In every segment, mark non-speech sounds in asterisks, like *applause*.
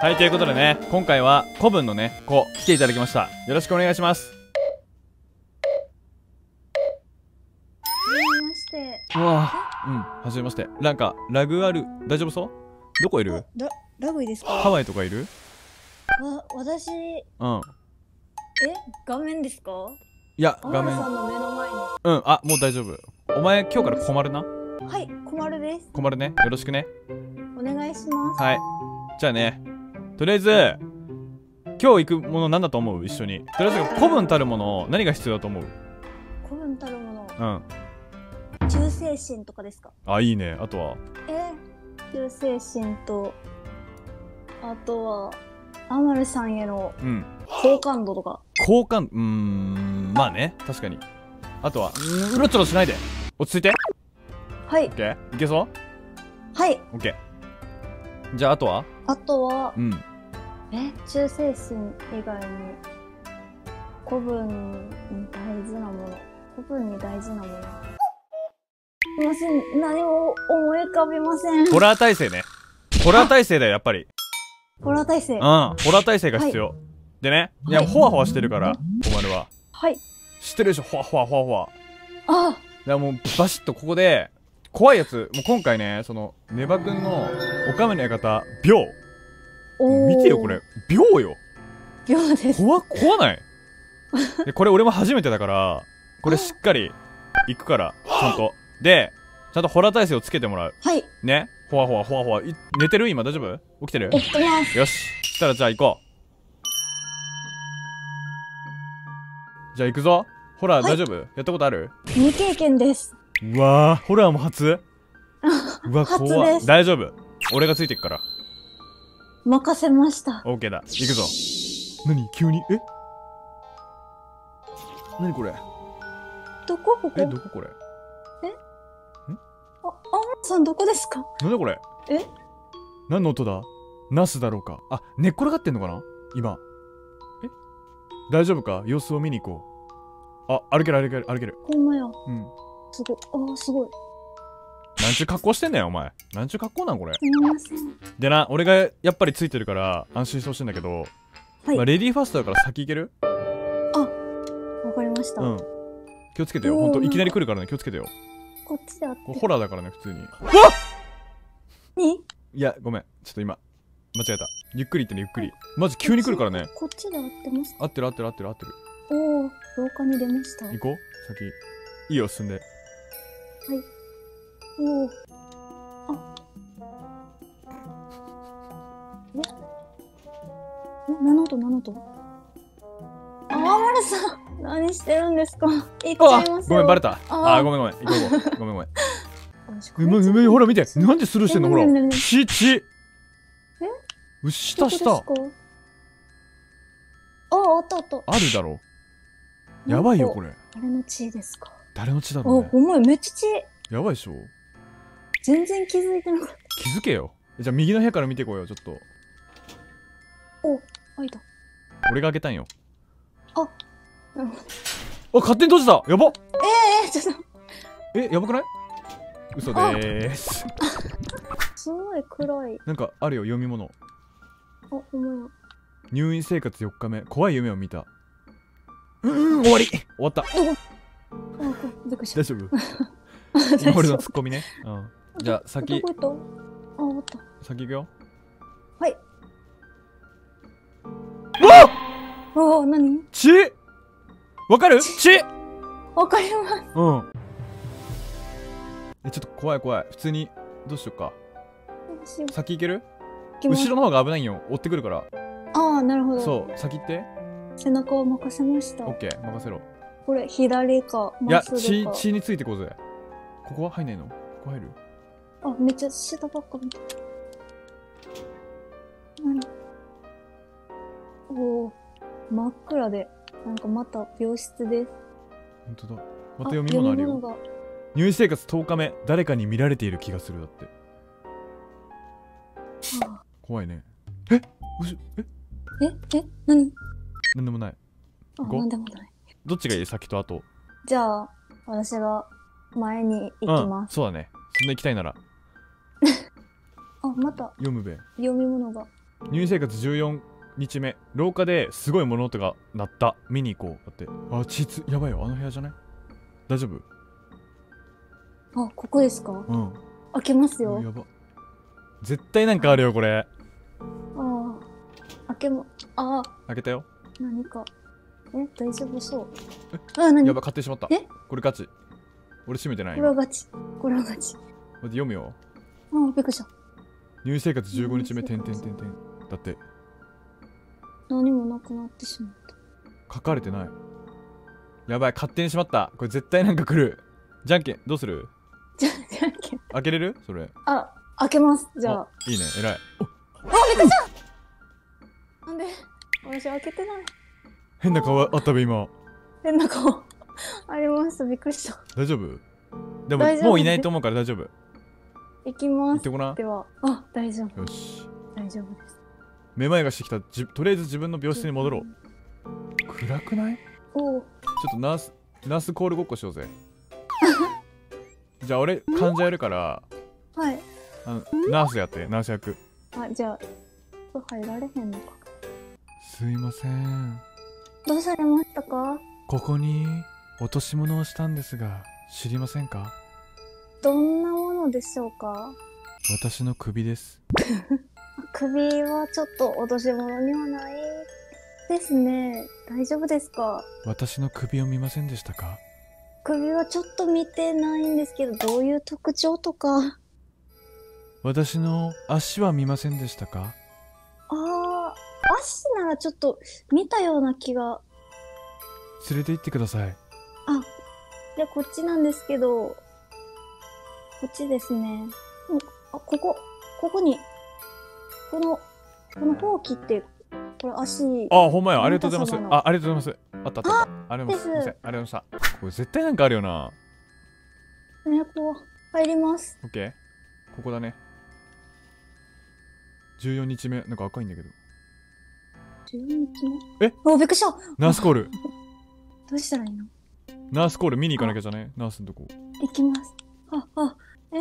はいということでね今回は古文のね子来ていただきました。よろしくお願いします。はじめまして。うわうんはじめまして。なんかラグある大丈夫そう？どこいる？ララグイですか？ハワイとかいる？わ、私、え、うん。画面ですか？いや画面。うんあもう大丈夫。お前今日から困るな？はい、困るです。困るね。よろしくね。お願いします。はい。じゃあねとりあえず今日行くもの何だと思う？一緒に。とりあえず古文たるもの何が必要だと思う？古文たるもの、うん。忠誠心とかですか？あいいね。あとは？え、忠誠心と、あとは、アマルさんへのうん。好感度とか。好感うーんまあね。確かに。あとはうんうろちょろしないで。落ち着いて。はい。オッ、ケー？いけそう？はい。オッケー。じゃああとは？あとは、うんえ、忠誠心以外に、古文に大事なもの。古文に大事なもの。すいません、何も思い浮かびません。ホラー体制ねホラー体制だよやっぱりホラー体制。うんホラー体制が必要、でねいやはいホワホワしてるからお前ははい。知ってるでしょ？ホワホワホワホワあ、だからもうバシッとここで怖いやつもう今回ねそのネバ君のおかめの館秒見てよこれ。秒よ。秒です。怖怖ない？*laughs* でこれ俺も初めてだからこれしっかり行くからちゃんと。でちゃんとホラー体勢をつけてもらう。はい。ね？ほわほわほわほわ。い寝てる？今大丈夫？起きてる？起きてます。よし。そしたらじゃあ行こう。じゃあ行くぞ。ホラーはい。大丈夫、やったことある？未経験です。うわー。ホラーも初？*laughs* うわ初怖です。っ大丈夫。俺がついてくから任せました。オッケーだ。行くぞ。何？急に？え？何これ？どこ？ここ？え？どここれ？あ、アマさんどこですか？なんだこれ？え？何の音だ？ナスだろうか。あ寝っ転がってんのかな？今。え？大丈夫か？様子を見に行こう。あ歩ける歩ける歩ける。ほんまや。うん。すごい。あー、すごい。なんちゅう格好してんだよお前。なんちゅう格好なんこれ。すみません。でな俺がやっぱりついてるから安心してほしいんだけど、はい。まあ、レディーファーストだから先行ける？わかりました。うん。気をつけてよ。ほんといきなり来るからね。気をつけてよ。こっちであって。ホラーだからね普通に。に？いやごめん。ちょっと今間違えた。ゆっくり言ってねゆっくり。マジ急に来るからね。こっちで合ってます。合ってる合ってる合ってる。合ってるおお、廊下に出ました。行こう。先。いいよ進んでおお。あ。ええ何の音何の音？あ、アマルさん何してるんですか？行っちゃいますよ。ごめんバレた。あごめんごめん行こうごめんごめん私う。めうめほら見て。なんでスルーしてんのほら。え何何何血血え？う下下。どこですか？あ、あったあった。あるだろやばいよこれ。れあれ。の血ですか？誰の血だろあ、うね。ほんまや、めっちゃ血。やばいでしょ全然気づいてなかった。気づけよ。じゃあ右の部屋から見てこいよちょっと。あ、いた。俺が開けたんよ。うん。あ勝手に閉じた。やば。っえー、ちょっと、えやばくない？嘘でーす。*laughs* すごい暗い。なんかあるよ読み物。あ、ほんまや。入院生活4日目。怖い夢を見た。うーん終わり。終わった。大丈夫？*laughs* 俺のツッコミね。うんじゃあ先。どこ行った？あ、おった。先行くよ。はい。わああ、なに血？わかる？血？わかります。うん。えちょっと怖い怖い。普通にどうしようか先行ける？後ろの方が危ないんよ。追ってくるから。ああ、なるほど。そう。先行って。背中を任せました。オ。ッケー。任せろ。これ、左か、いや。血血についてこうぜ。ここは入んないの？ここ入る？あ、めっちゃ下ばっか見て。何おお、真っ暗で、なんかまた病室です。本当だ。また読み物あるよ。が。入院生活10日目。誰かに見られている気がするだって。あ。怖いね。え？うしえ？え、え、何？なんでもない。あ、ごなんでもない。どっちがいい？先と後。じゃあ、私が前に行きうん。ます。そうだね。そんな行きたいならあ、また。読むべ読み物が。入院生活14日目。廊下ですごい物音が鳴った。見に行こうだって。あ血つやばいよ。あの部屋じゃない？大丈夫？あ、ここですか？うん。開けますよ。やば。絶対なんかあるよこれ。ああ。開けも、ああ、開けたよ。何か。え、大丈夫そう？あ、何？やこば買ってしまった。え？これガチ。俺閉めてないれ今はガチ。これはガチ。待って読むよ。ああ、びっくりした。入院生活15日目点入院生活点点点だって何もなくなってしまった。書かれてないやばい勝手にしまったこれ絶対なんか来るじゃんけんどうする？じゃ、じゃんけん。開けれる？それあ、開けます。じゃあ。いいね偉いあ、びっくりしたなんで私開けてない。変な顔あったべ今変な顔。ありました。びっくりした。大丈夫？でももういないと思うから大丈夫行きます行って。ごらんでは、あ、大丈夫。よし大丈夫です。めまいがしてきたじとりあえず自分の病室に戻ろう暗くない？おお。ちょっとナースナースコールごっこしようぜ *laughs* じゃあ俺患者やるからはい。あのナースやってナース役あ、じゃあ、これ入られへんのか。すいませんどうされましたか？ここに落とし物をしたんですが知りませんか？どんなものでしょうか？私の首です *laughs* 首はちょっと落とし物にはないですね。大丈夫ですか？私の首を見ませんでしたか？首はちょっと見てないんですけど、どういう特徴とか？私の足は見ませんでしたか？ああ、足ならちょっと見たような気が。連れて行ってくださいあ、で、こっちなんですけど、こっちですね。うんあ、ここ、ここに、この、このほうきって、これ足、あほんまや。ありがとうございます。ああありがとうございます。あったあった。あったありがとうございます。ありがとうございました。これ絶対なんかあるよな。ね、こう、入ります。オッケー。ここだね。14日目。なんか赤いんだけど。12日目？え？お、びっくりした。ナースコール。どうしたらいいの？ナースコール見に行かなきゃじゃねナースのとこ。行きます。あ、あ、え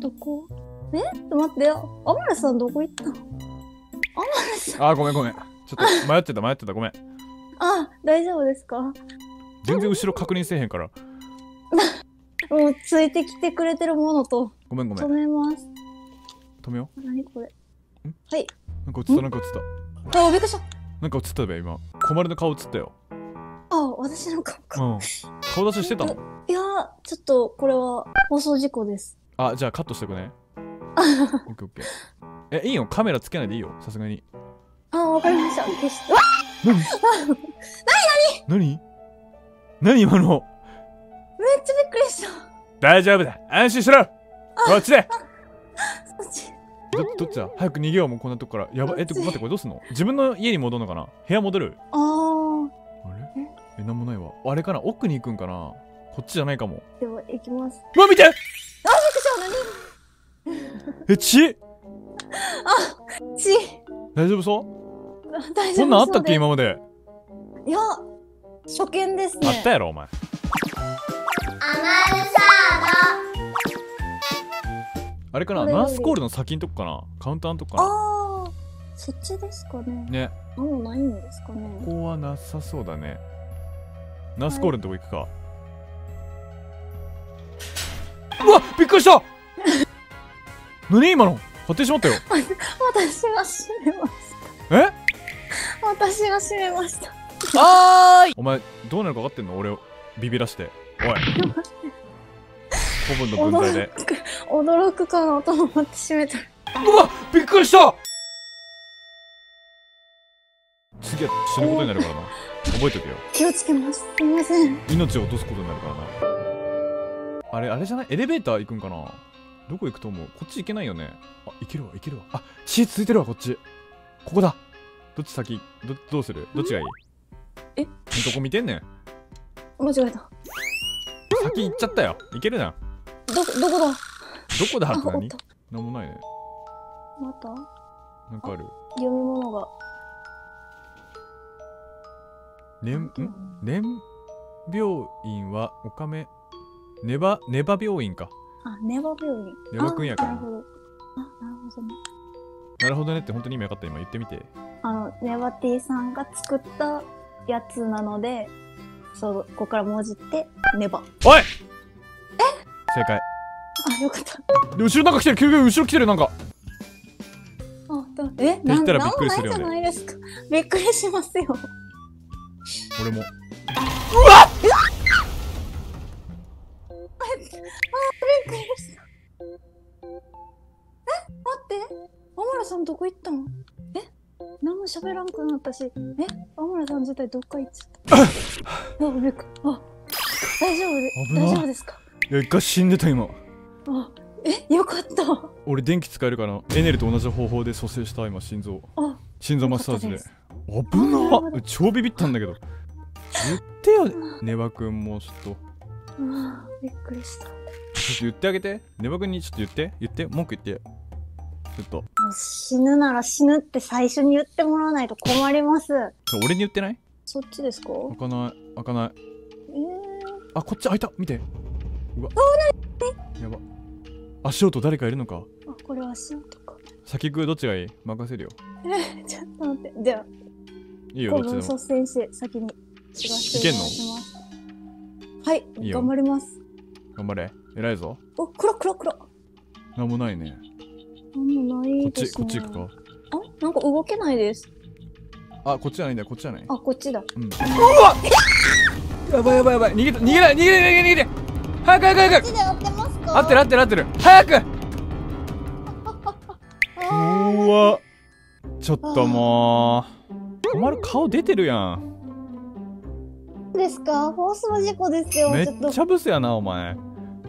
どこ？え？ちょっと待ってよ。アマルさんどこ行った？のアマルさん。あーごめんごめん。ちょっと迷ってた迷ってた。ごめん。あ、大丈夫ですか？全然後ろ確認せえへんから。*laughs* もうついてきてくれてるものと止ごめんごめん。めます。止めよ何これ？ん？はい。うなんか映ったなんか映った。あ、びっくりした。なんか映ったべ今。小丸の顔映ったよ。あ、私の顔うか。ん。顔出ししてたの？いやー、ちょっとこれは放送事故です。あじゃあカットしてくね。*laughs* オッケーオッケー。えいいよカメラつけないでいいよさすがに。あ、わかりました。消して。わ *laughs* 何？何？何？今の？めっちゃびっくりした。大丈夫だ。安心しろ。こっちで。そっち。どどっちだ？早く逃げようもうこんなとこから。やばえって待ってこれどうすんの？自分の家に戻るのかな？部屋戻るあー。あれ？えなんもないわ。あれかな？奥に行くんかな？こっちじゃないかも。では、行きます。うわ見て！あ、びっくりした。え血？何ち、大丈夫そう？大丈夫こんなんあったっけ今まで？いや、初見ですね。あったやろお前。あれかなこれよりナースコールの先んとこかな？カウンターのとこかな？あー。そっちですかね。ね。あ、もうないんですかね。ここはなさそうだね。ナースコールのとこ行くか、うわびっくりした！何今の。勝手にしまったよ。*laughs* 私が閉めましえ？た。私が閉めました。あーい。お前どうなるか分かってんの？俺を。ビビらして。おい *laughs* 古文の分際で。驚くかなと思って閉めた。うわびっくりした。次は死ぬことになるからな。覚えとけよ。気をつけます。すいません。命を落とすことになるからな。あれあれじゃない？エレベーター行くんかな？どこ行くと思う？こっち行けないよね。あ行けるわ行けるわ。あ血ついてるわこっち。ここだ。どっち先？どどうする？どっちがいい？え？どこ見てんねん？間違えた。先行っちゃったよ。行けるじゃんど、どこだ？どこだ？あ、って何。なんもないね。また？なんかある。読み物が。ねんん？年病院はおかめ。ねばねば病院か。あ、ネバ病院。ネバくんやから。あなるほど。あ、なるほどね。なるほどねって本当に意味分かった今言ってみて。あの、ネバティさんが作ったやつなので、そう、ここから文字って、ネバ。おい！え正解あ、よかった。で後ろなんか来てる急に後ろ来てるなんかあ、だえ、言ったらびっくりするよねなんもないじゃないですか。びっくりしますよ。俺もびっくりした。え、待って。アムラさんどこ行ったの？え？何も喋らんくなったし、え？アムラさん自体どっか行っちゃった。*laughs* あ、びっくり。あ、大丈夫で大丈夫ですか？いや一回死んでた今。あ、え、よかった。俺電気使えるからエネルと同じ方法で蘇生した今心臓。あ、心臓マッサージで。危あな超ビビったんだけど。言ってよネバくんもちょっと。あびっくりした。ちょっと言ってあげて。ネバくんにちょっと言って。言って文句言って。ちょっと。死ぬなら死ぬって最初に言ってもらわないと困ります。俺に言ってない？そっちですか？開かない開かない。えー、あこっち開いた。見てうわやば足音誰かいるのか？あ、これは足音か。先行くどっちがいい？任せるよ *laughs* ちょっと待って。じゃあ、いいよ古どっちでも文率先生、先にいただきます。はい、いいよ頑張ります。頑張れ偉いぞお、黒黒黒。なんもないねなんもないこっ。ちこっち行くかあ、なんか動けないです。あこっちじゃないんだよこっちじゃないあ、こっちだ。うんうわやばいやばいやばい逃げた逃げない逃げない逃げない逃げない早く早く早く。合ってる合ってる合ってる。早く。あうわちょっともう。困る顔出てるやん。ーですか？放送事故ですよ。めちょっちゃブスやなお前。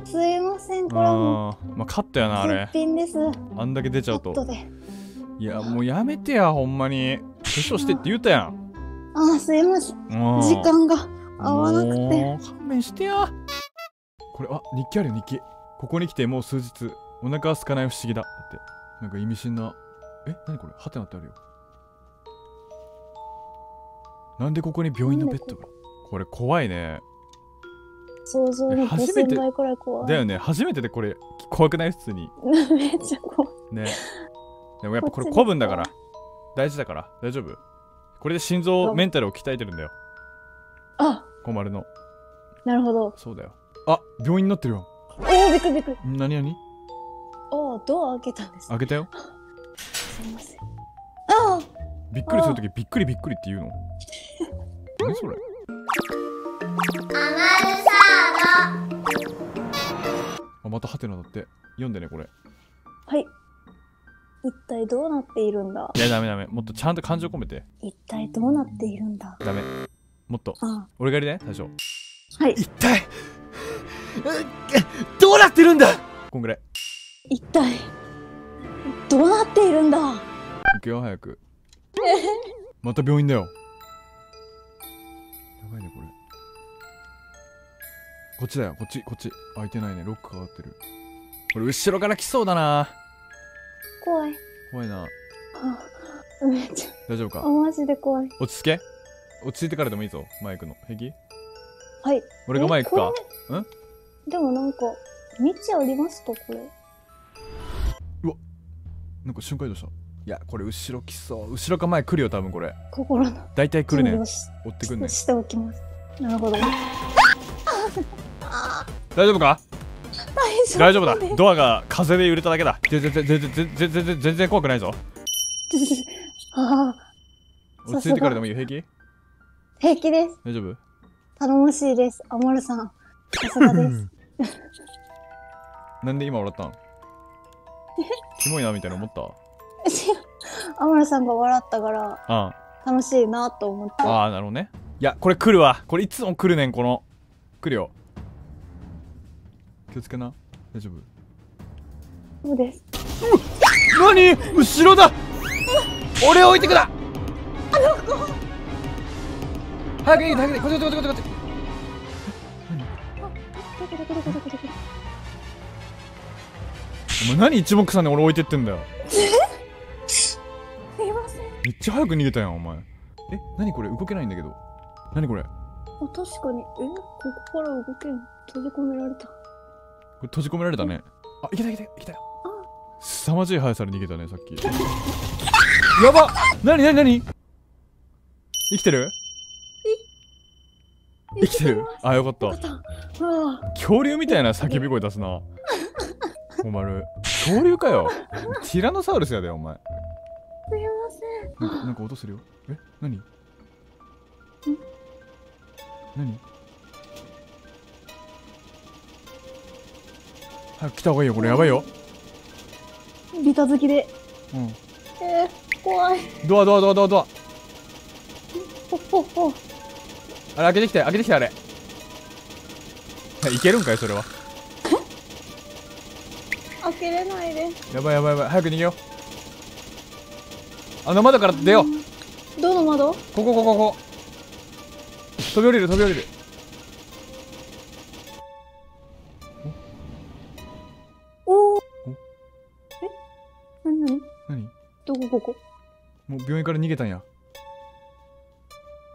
すいません、うん。これはもまあカットやなあうれ。絶品です。あんだけ出ちゃうと。カットで。いやもうやめてやほんまに。化粧してって言うたやん。あー、すいません。うん。時間が合わなくて。もう勘弁してやこれあ日記あるよ日記。ここに来てもう数日。お腹は空かない不思議だって。なんか意味深な。え何これ？ハテナってあるよ。なんでここに病院のベッドが？これ怖いね。想像の5000初めて倍くらい怖い。だよね。初めてでこれ怖くない？普通に。*laughs* めっちゃ怖い。ね。でもやっぱこれ古文だから。大事だから。大丈夫。これで心臓メンタルを鍛えてるんだよ。あ、小丸の。なるほど。そうだよあ病院になってるよおー、びっくりびっくり。ん何何？おー、ドア開けたんです。開けたよ。すいません。あびっくりするときびっくりびっくりって言うの？何それ？あまたハテナだって。読んでねこれ。ーはい。一体どうなっているんだ？いやダメダメ。もっとちゃんと感情込めて。一体どうなっているんだ？ダメ。もっと。あ俺がやりね最初。はい。一体どうなってるんだ？こんぐらい。一体どうなっているんだ？行くよ早く。また病院だよ。やばいねこれ。こっちだよこっちこっち。開いてないねロックかかってる。これ後ろから来そうだな。怖い。怖いな。あめっちゃ、あ、大丈夫か？マジで怖い。落ち着け。落ち着いてからでもいいぞマイクの。平気？はい。俺がマイクか。えこれ？ん？でもなんか、道ありますかこれ？なんか瞬間移動した。いやこれ後ろ来そう。後ろか前来るよ多分これ。心の。大体来るね。追ってくんね。しておきます。なるほど。大丈夫か？大丈夫大丈夫だ。ドアが風で揺れただけだ。全然全然全然全然怖くないぞ。ああ、落ち着いてからでもいい？よ平気？平気です。大丈夫？頼もしいです。アマルさん。さすがです。*laughs* なんで今笑ったん？キモいなみたいな思った？アマルさんが笑ったからあ楽しいなと思って。あああなるほどね。いやこれ来るわ。これいつも来るねんこの。来るよ。気をつけな。大丈夫？そうです。何？後ろだ！俺を置いてくな！早く逃げて早く逃げてこっちこっちこっちこっちお前何一目散に俺置いてってんだよ。すいません。めっちゃ早く逃げたやんお前。え？何これ？動けないんだけど。何これ？確かに。え？ここから動けん。閉じ込められた。れ閉じ込められたね。あいけたいけたいけた。よ凄まじい速さで逃げたねさっき。やばなになになに生きてる？生きてる。あよかった。恐竜みたいな叫び声出すな。*laughs* お前恐竜かよ。ティラノサウルスやでお前。すいません。なんかなんか音するよ。え？何？何？早く来た方がいいよこれ。やばいよ。ビタ好きで。うん。えー、怖い。ドアドアドアドアドア。ほっほっほ。あれ開けてきて開けてきてあれ。*laughs* いけるんかいそれは。*laughs* 開けれないで。やばいやばいやばい。早く逃げよう。あの窓から出よう。どの窓？ここここここ。飛び降りる飛び降りる。おお？え？なになに何？どこここ？もう病院から逃げたんや。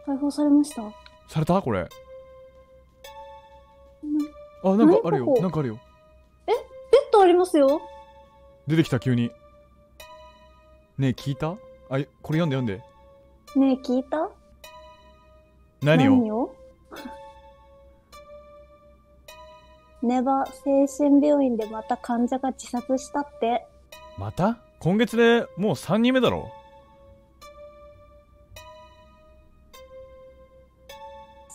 解放されましたされた？これ。あなんかあるよ。なんかあるよ。ベッドありますよ。出てきた？急に。ねえ聞いた？あいこれ読んで読んで。ねえ聞いた？何を？何を？ネバ精神病院でまた患者が自殺したって。また？今月でもう3人目だろ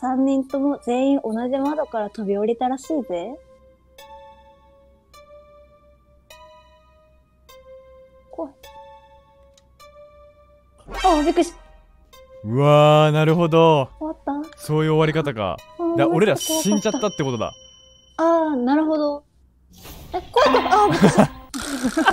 3人とも全員同じ窓から飛び降りたらしいぜ。怖い。あびっくりした。うわーなるほど。終わった。そういう終わり方か。だ俺ら死んじゃったってことだ。ああなるほど。え怖かった。あーびっくりした *laughs*